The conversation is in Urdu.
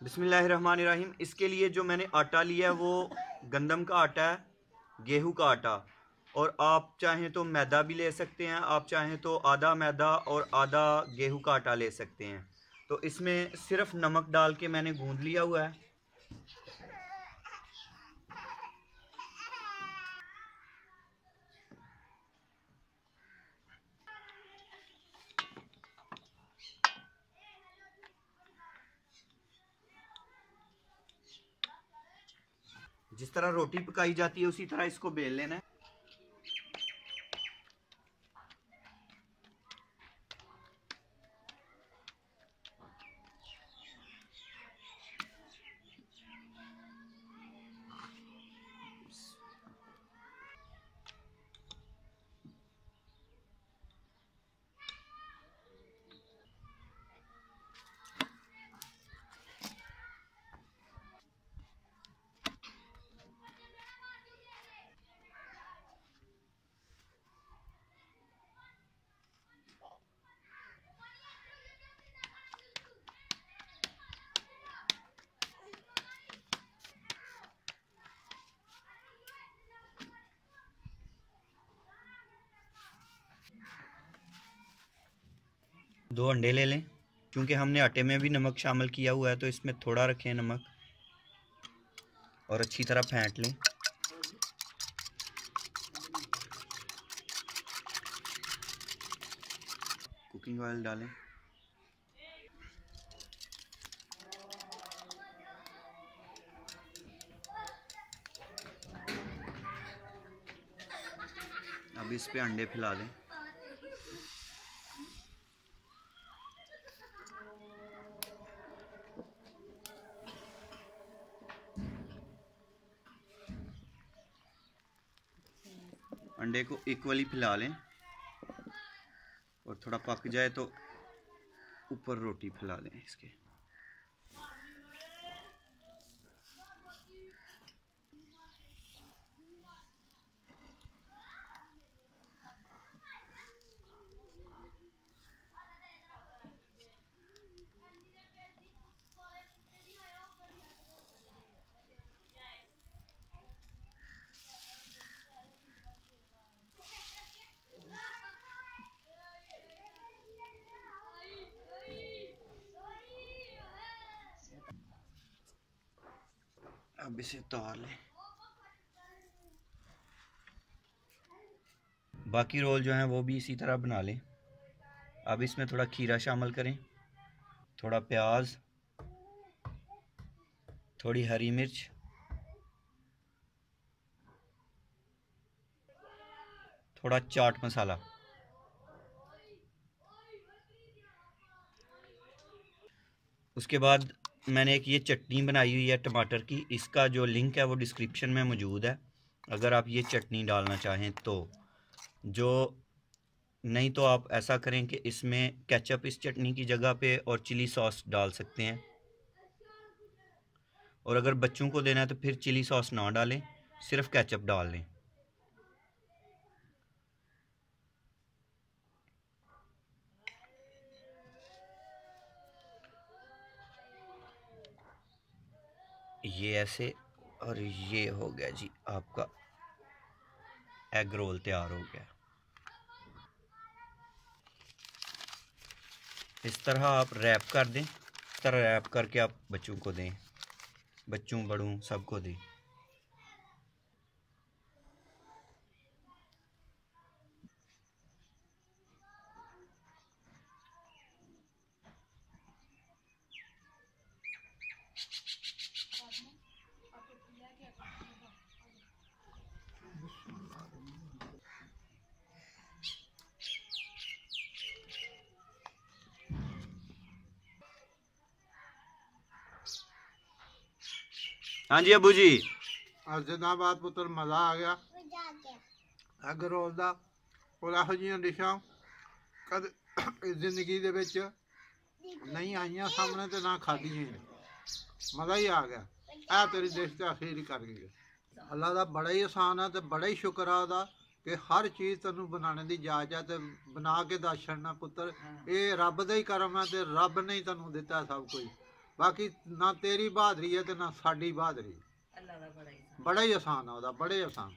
بسم اللہ الرحمن الرحیم۔ اس کے لیے جو میں نے آٹا لیا ہے وہ گندم کا آٹا ہے، گیہوں کا آٹا۔ اور آپ چاہیں تو میدا بھی لے سکتے ہیں، آپ چاہیں تو آدھا میدا اور آدھا گیہوں کا آٹا لے سکتے ہیں۔ تو اس میں صرف نمک ڈال کے میں نے گوندھ لیا ہوا ہے۔ جس طرح روٹی پکائی جاتی ہے اسی طرح اس کو بیل لینا ہے۔ دو انڈے لے لیں۔ کیونکہ ہم نے آٹے میں بھی نمک شامل کیا ہوا ہے، تو اس میں تھوڑا رکھیں نمک اور اچھی طرح پھینٹ لیں۔ کوکنگ آئل ڈالیں۔ اب اس پہ انڈے پھیلا لیں انڈے کو ایکولی پھیلا لیں اور تھوڑا پک جائے تو اوپر روٹی پھیلا لیں اس کے۔ اب اسے لیں باقی رول جو ہیں وہ بھی اسی طرح بنا لیں اب اس میں تھوڑا کھیرا شامل کریں تھوڑا پیاز تھوڑی ہری مرچ تھوڑا چاٹ مسالہ اس کے بعد میں نے ایک یہ چٹنی بنائی ہوئی ہے ٹماٹر کی، اس کا جو لنک ہے وہ ڈسکرپشن میں موجود ہے۔ اگر آپ یہ چٹنی ڈالنا چاہیں تو، جو نہیں تو آپ ایسا کریں کہ اس میں کیچپ اس چٹنی کی جگہ پہ اور چلی سوس ڈال سکتے ہیں۔ اور اگر بچوں کو دینا ہے تو پھر چلی سوس نہ ڈالیں، صرف کیچپ ڈال لیں یہ ایسے اور یہ ہو گیا جی آپ کا ایگ رول تیار ہو گیا۔ اس طرح آپ ریپ کر دیں، اس طرح ریپ کر کے آپ بچوں کو دیں، بچوں، بڑوں، سب کو دیں۔ ਹਾਂਜੀ, ਅਬੂ ਜੀ। ਅੱਜ ਦਾ ਬਾਅਦ ਪੁੱਤਰ ਮਜ਼ਾ ਆ ਗਿਆ। ਅੱਗ ਰੋਜ਼ ਦਾ ਉਹ ਇਹੋ ਜਿਹੀਆਂ ਡਿਸ਼ਾਂ ਕਦ ਜ਼ਿੰਦਗੀ ਦੇ ਵਿੱਚ ਨਹੀਂ ਆਈਆਂ ਸਾਹਮਣੇ ਤੇ ਨਾ ਖਾਧੀਆਂ। ਮਜ਼ਾ ਹੀ ਆ ਗਿਆ। ਆ ਤੇਰੀ ਦੇਸ਼ ਦਾ ਅਖੀਰ ਕਰ ਗਈ। ਅੱਲਾ ਦਾ ਬੜਾ ਹੀ ਆਸਾਨ ਹੈ ਤੇ ਬੜਾ ਹੀ ਸ਼ੁਕਰ ਆ ਉਹਦਾ ਕਿ ਹਰ ਚੀਜ਼ ਤੈਨੂੰ ਬਣਾਉਣ ਦੀ ਜਾਚ ਹੈ ਤੇ ਬਣਾ ਕੇ ਦੱਸ ਛੱਡਣਾ ਪੁੱਤਰ। ਇਹ ਰੱਬ ਦਾ ਹੀ ਕਰਮ ਹੈ ਤੇ ਰੱਬ ਨੇ ਹੀ ਤੈਨੂੰ ਦਿੱਤਾ ਸਭ ਕੁਝ। ਬਾਕੀ ਨਾ ਤੇਰੀ ਬਹਾਦਰੀ ਹੈ ਤੇ ਨਾ ਸਾਡੀ ਬਹਾਦਰੀ। ਅੱਲਾ ਦਾ ਬੜਾ ਹੀ ਬੜਾ ਹੀ ਆਸਾਨ ਆ ਉਹਦਾ ਬੜੇ ਆਸਾਨ।